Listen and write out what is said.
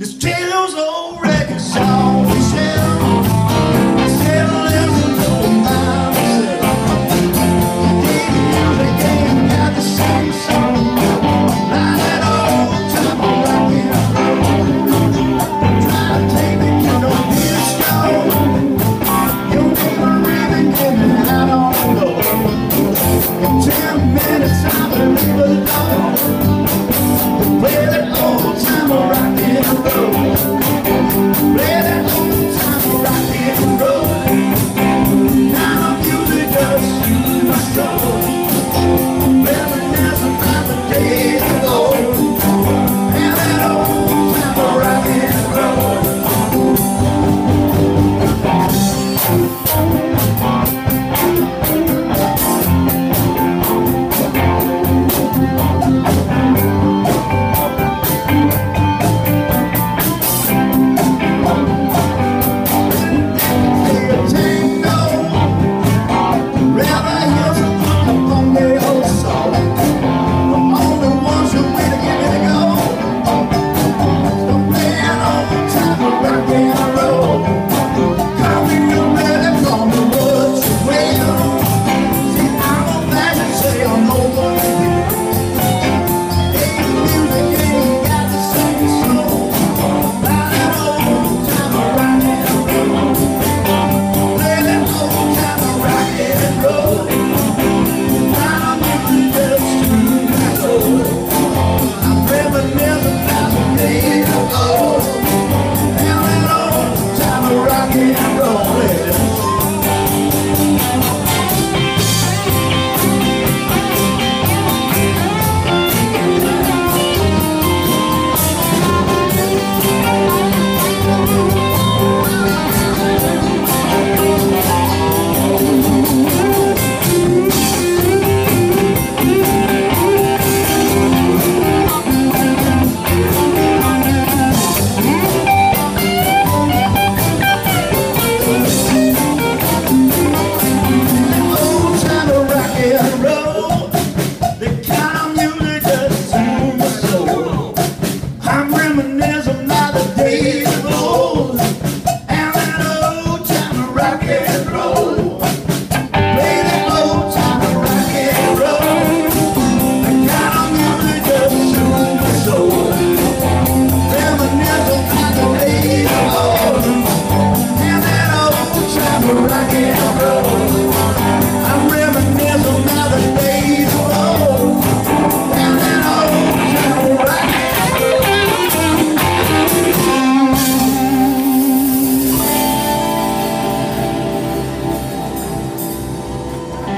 This Taylor's old record song I get